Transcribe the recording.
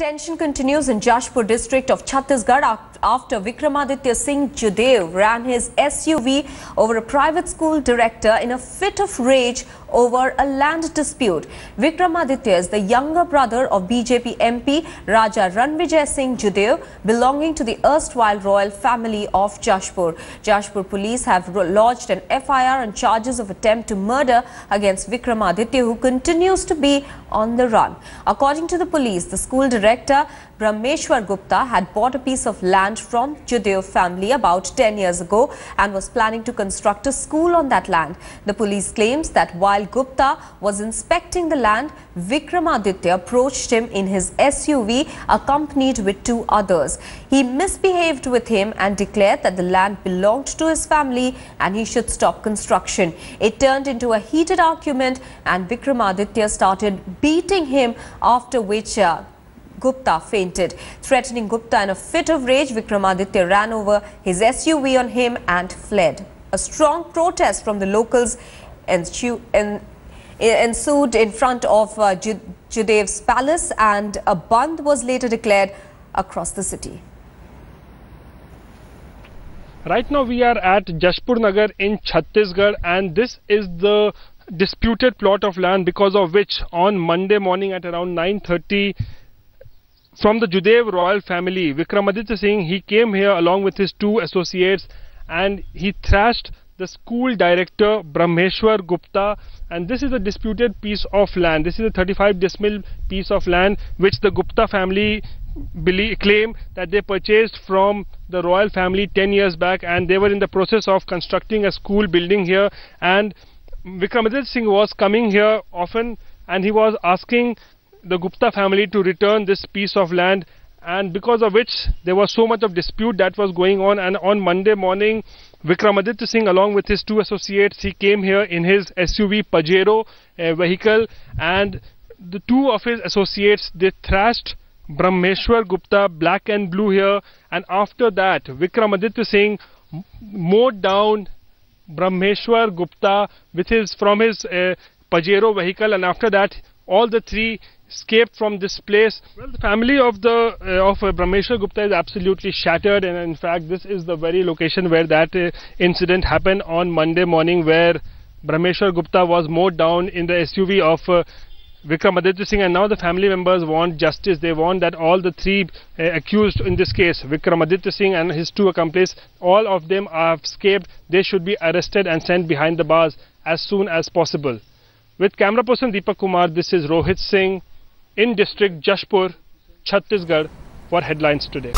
Tension continues in Jashpur district of Chhattisgarh after Vikramaditya Singh Judeo ran his SUV over a private school director in a fit of rage over a land dispute. Vikramaditya is the younger brother of BJP MP Raja Ranvijay Singh Judeo belonging to the erstwhile royal family of Jashpur. Jashpur police have lodged an FIR on charges of attempt to murder against Vikramaditya who continues to be on the run. According to the police, the school director Brahmeshwar Gupta had bought a piece of land from Judeo family about 10 years ago and was planning to construct a school on that land. The police claims that while Gupta was inspecting the land, Vikramaditya approached him in his SUV accompanied with two others. He misbehaved with him and declared that the land belonged to his family and he should stop construction. It turned into a heated argument and Vikramaditya started beating him after which uh, Gupta fainted. Threatening Gupta in a fit of rage, Vikramaditya ran over his SUV on him and fled. A strong protest from the locals ensued in front of uh, Judeo's palace and a bandh was later declared across the city. Right now we are at Jashpur Nagar in Chhattisgarh and this is the disputed plot of land because of which on Monday morning at around 9.30 from the Judeo royal family, Vikramaditya Singh, he came here along with his two associates and he thrashed the school director Brahmeshwar Gupta. And this is a disputed piece of land. This is a 35 decimal piece of land which the Gupta family believe, claim that they purchased from the royal family 10 years back. And they were in the process of constructing a school building here. And Vikramaditya Singh was coming here often and he was asking the Gupta family to return this piece of land and because of which there was so much of dispute that was going on and on Monday morning Vikramaditya Singh along with his two associates he came here in his SUV Pajero uh, vehicle and the two of his associates they thrashed Brahmeshwar Gupta black and blue here and after that Vikramaditya Singh mowed down Brahmeshwar Gupta with his from his uh, Pajero vehicle and after that all the three escaped from this place. Well, the family of the uh, of uh, Brahmeshwar Gupta is absolutely shattered and in fact this is the very location where that uh, incident happened on Monday morning where Brahmeshwar Gupta was mowed down in the SUV of uh, Vikramaditya Singh and now the family members want justice. They want that all the three uh, accused in this case, Vikramaditya Singh and his two accomplices, all of them have escaped. They should be arrested and sent behind the bars as soon as possible. With camera person Deepak Kumar, this is Rohit Singh in district Jashpur, Chhattisgarh for headlines today.